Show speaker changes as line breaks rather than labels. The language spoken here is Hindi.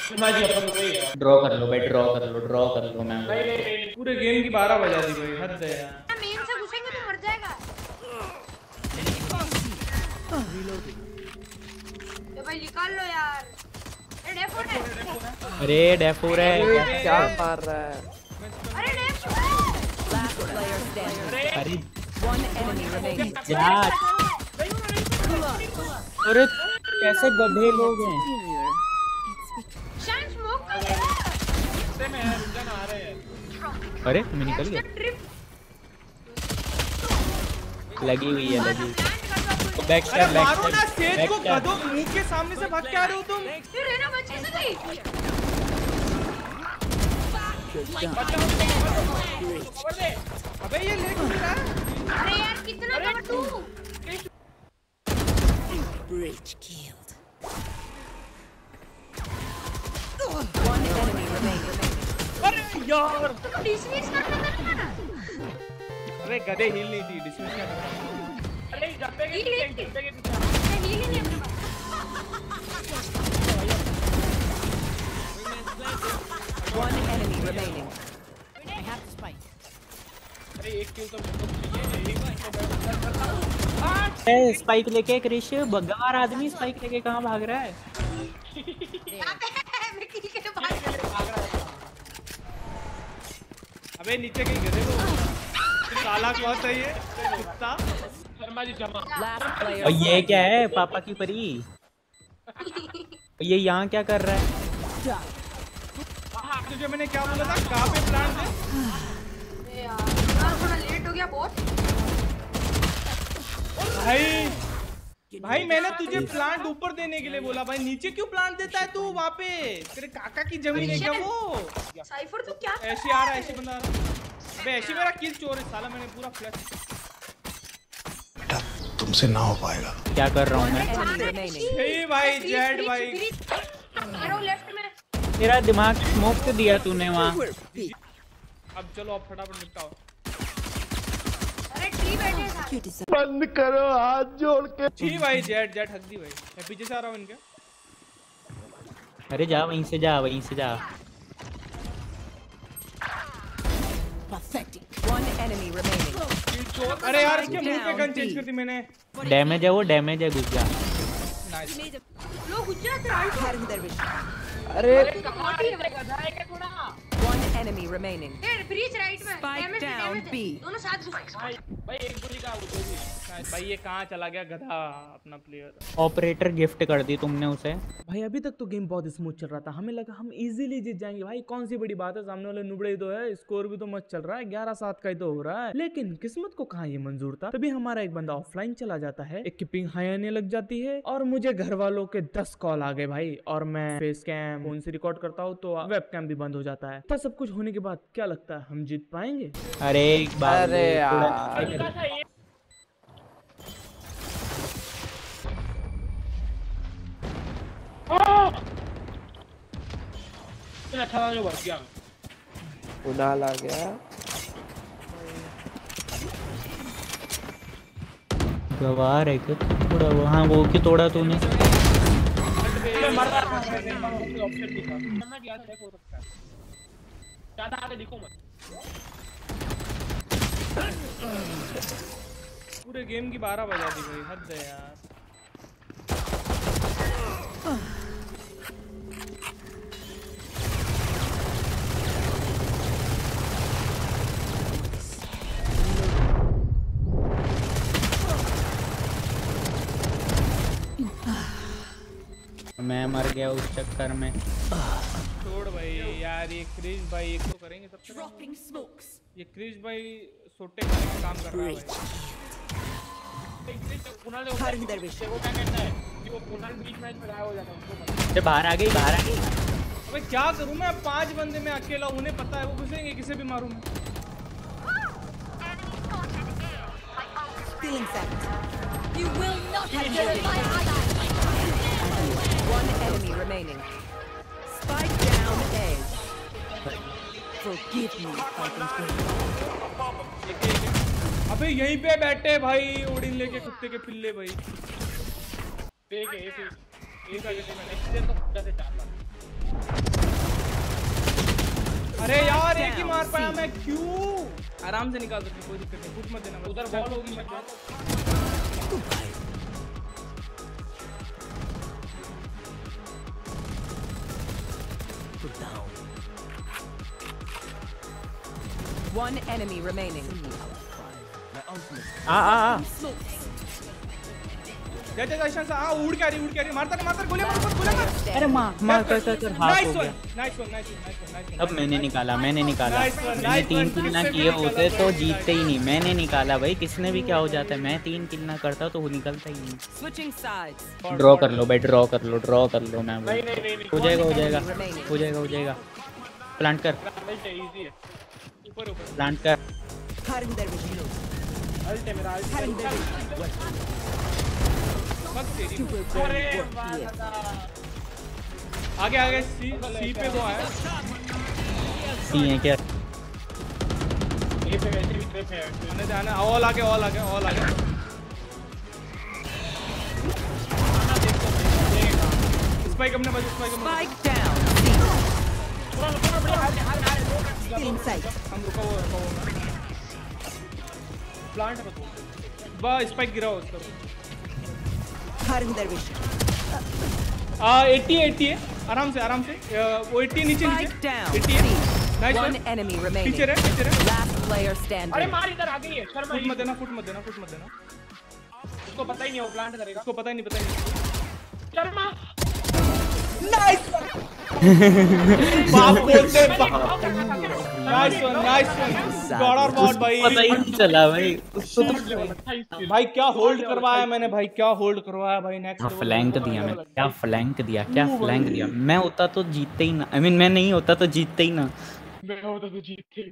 ड्रॉ कर लो भाई ड्रॉ कर लो ड्रॉ कर लो मैं
नहीं नहीं नहीं पूरे गेम की 12 बजा दी भाई हद है
मेन से घुसेंगे तो मर जाएगा ये भाई निकाल लो यार ये डेफोट है
अरे डेफोर है
क्या मार रहा है
अरे है.
अरे अरे कैसे गधे लोग हैं?
है हैं
अरे मैं निकल गया लगी हुई है लगी बैक
अरे
स्टैप बैक
मारो ना सेज को
स्टैप
गधो मुँह के सामने से भाग के आ रहे हो तुम।
फिर रहना बच्चे से गई
अबे ये ले क्यों रहा है
अरे यार कितना कवर तू
Bridge killed. One enemy remaining.
अरे यार
डिसमिस करना था ना
अरे गधे हिल नहीं थी डिसमिस क्या कर अरे गप्पे के पीछे गप्पे के पीछे
ये हील ही नहीं अपने पास
One enemy remaining.
अरे एक किल तो मेरे को चाहिए एक किल तो
ए, स्पाइक लेके क्रिश बगार आदमी स्पाइक लेके कहाँ भाग रहा है?
अबे नीचे कहीं गधे को काला क्लॉथ है ये कुत्ता। शर्मा जी जमा
और ये क्या है पापा की परी? ये यहाँ क्या कर रहा है?
हाँ तुझे मैंने क्या बोला था? कहाँ पे प्लान
यार यार थोड़ा लेट हो गया बहुत
भाई भाई मैंने तुझे प्लांट ऊपर देने के लिए बोला भाई नीचे क्यों प्लांट देता है तू वहाँ पे तेरे काका की ज़मीन है क्या वो?
साइफर तू क्या
ऐसे आ रहा है ऐसे बंदा आ रहा है। ऐसे मेरा किल चोर है साला मैंने पूरा फ्लैश
बेटा तुमसे ना हो पाएगा।
क्या कर रहा हूँ मैं?
Enemy remaining.
हे भाई जेड भाई।
लेफ़्ट में।
तेरा दिमाग स्मोक तो दिया तूने वहाँ।
अब चलो अब फटाफट निपटाओ
अरे ट्री बैठे हैं सारे।
बंद करो हाथ जोड़ के।
छी भाई जेड जेड हक दी भाई। मैं पीछे से आ रहा हूँ इनके।
अरे जा वहीं से जा वहीं से जा।
One enemy remaining.
किल अरे यार इसके मुँह पे गन चेंज कर दी मैंने।
डैमेज है वो डैमेज है घुस जा
नाइस
लो गुजरात राइट
अरे
One enemy remaining.
ये ब्रिज राइट में।
Spike
damage
down,
damage
B.
दोनों साथ घुस।
भाई भाई एक गोली का वो भाई ये कहाँ चला गया? गधा अपना प्लेयर
ऑपरेटर गिफ्ट कर दी तुमने उसे।
भाई अभी तक तो गेम बहुत स्मूथ चल रहा था। हमें लगा हम इजीली जीत जाएँगे। भाई कौन सी बड़ी बात है? सामने वाले नुबड़े तो है। स्कोर भी तो मस्त चल रहा है। ग्यारह सात का ही तो हो रहा है। लेकिन किस्मत को कहाँ ये मंजूर था? तभी हमारा एक बंदा ऑफलाइन चला जाता है। एक किपिंग हाई आने लग जाती है। और मुझे घर वालों के दस कॉल आ गए भाई। और मैं फेस कैम फ़ोन से रिकॉर्ड करता हूँ तो वेब कैम भी बंद हो जाता है। तो सब कुछ होने के बाद क्या लगता है हम जीत पाएँगे?
अरे एक बार
अरे यार। कुणाल आ गया।
गवार है क्या? थोड़ा वो हाँ वो क्यों तोड़ा तूने।
पूरे गेम की बारह बजा दी भाई, हद है यार।
मैं मर गया उस चक्कर में।
यार ये क्रिश भाई एक तो करेंगे सब करेंगे। ये क्रिश भाई सोटे का काम कर रहा है भाई।
बाहर आ गई बाहर आ गई।
अबे क्या करूँ मैं? पाँच बंदे में अकेला उन्हें पता है वो घुसेंगे किसे भी मारूं मैं।
One enemy remaining. Spike. Forgive me if I can।
अबे यहीं पे बैठे भाई ओडिन लेके कुत्ते के पिल्ले भाई। एक है एक है अरे यार एक ही मार पाया मैं क्यों? आराम से निकाल सकते कोई दिक्कत नहीं फुट मत देना उधर बॉल होगी मत
One enemy remaining.
आ आ आ
जा जा जा से आ उड़ के आ रही उड़ के आ रही। मारता नहीं मारता गोली मार गोली मार
अरे मार मार कर कर? कर half
nice one nice one nice one nice one
अब मैंने निकाला मैंने निकाला।
Nice one,
मैंने तीन किल ना किए होते तो। जीतते ही नहीं। मैंने निकाला भाई किसने भी क्या हो जाता है। मैं तीन किल ना करता तो वो निकलता ही नहीं।
Switching sides.
ड्रॉ कर लो भाई ड्रॉ कर लो ड्रॉ कर लो मैं।
नहीं नहीं नहीं
हो जाएगा हो जाएगा. हो जाएगा हो जाएगा। प्लांट कर।
इजी है। ऊपर ऊपर
प्लांट कर
अल्ट है मेरा अल्ट मत तेरी अरे आगे आगे सी सी पे वो है
सी है क्या?
ए पे वैसे भी ट्रिप है आने जाना ऑल आगे ऑल आगे ऑल आगे स्पाइक अपने पास स्पाइक अपने प्लांट है स्पाइक गिरा उसका आ 80 80 है। आराम से आराम से। वो 80 नीचे नीचे।
Down.
80 है। नाइस
One
वन
enemy
पीछे
remaining.
रहे पीछे रहे
Last player standing.
फुट मत देना फुट मत देना फुट मत देना। उसको पता ही नहीं वो प्लांट करेगा। उसको पता ही नहीं पता ही नहीं। शर्मा! नाइस बाप बोलते बाप। Nice one nice one God और गॉड भाई।
पता ही नहीं चला भाई। उसको तो
भाई क्या होल्ड करवाया मैंने? भाई क्या होल्ड करवाया भाई? नेक्स्ट
हाँ फ्लैंक दिया क्या फ्लैंक दिया क्या फ्लैंक दिया। मैं होता तो जीतते ही ना। आई मीन मैं नहीं होता तो जीतते ही ना।
मैं होता तो जीतेगा